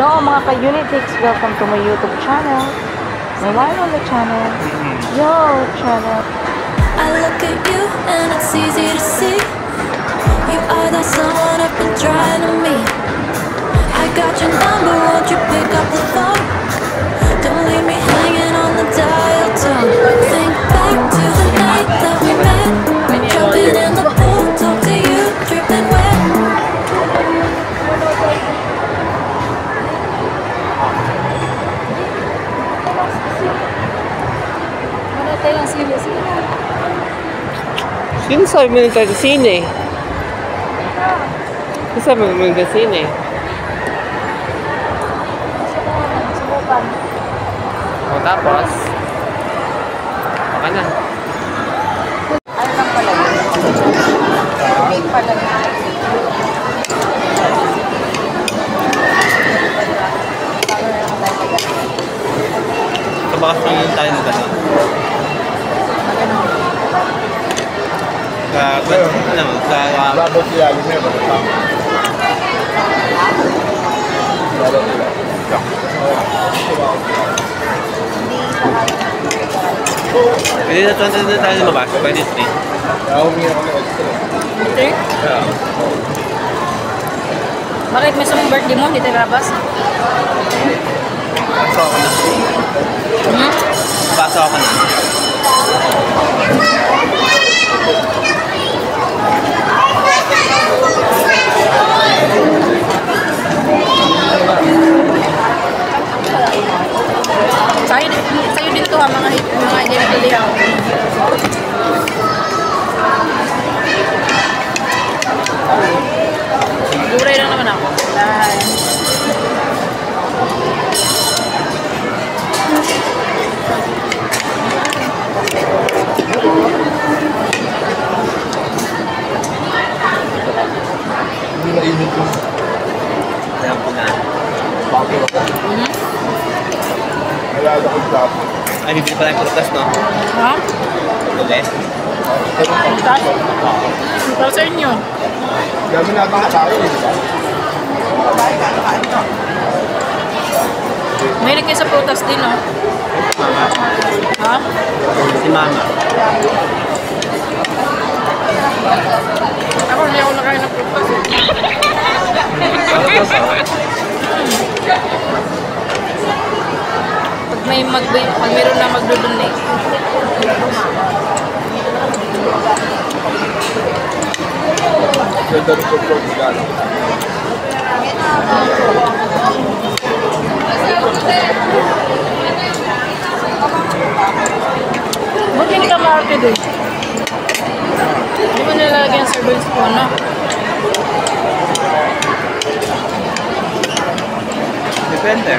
Hello mga ka-Unitix, welcome to my YouTube channel. My one on the channel. Yo channel. I look at you and it's easy to see Sino sabi mo nagkakasine? Sino sabi mo nagkakasine? Subukan. O tapos? Baka na. Ano lang pala yun? Big pala yun. Tabakas lang yun tayo ng gano'n. Sa, ano, sa, Babot sila, alis na yun, babot Babot sila. pwede na tuwan na tayo lumabas. Pwede street. Kaya humingi ako ng extra. Okay. Yeah. Bakit may sumang birthday mo? Hindi tayo labas? Pasok ako na. Hmm? Pasok ako na. Sa'yo, din- sa'yo din to ha, mga, mga ginagalihan. Duray lang naman ako. Dahil... Hindi na init yung Ayan ko na. bago ako. Nalala ko sa ako. Ay, bibili pa tayong prutas, no? Ha? Ulit. Butas? Para sa inyo. Dami natin nakain. eh. May kayo sa prutas din, oh. Mama. Ha? Si Mama. Ako, hindi ako nakain ng prutas. eh. May mag pag meron na magdodonate. Ganda. Ba't hindi ka maarte doon? Hindi mo nilalagyan sa serving spoon, no? Depende.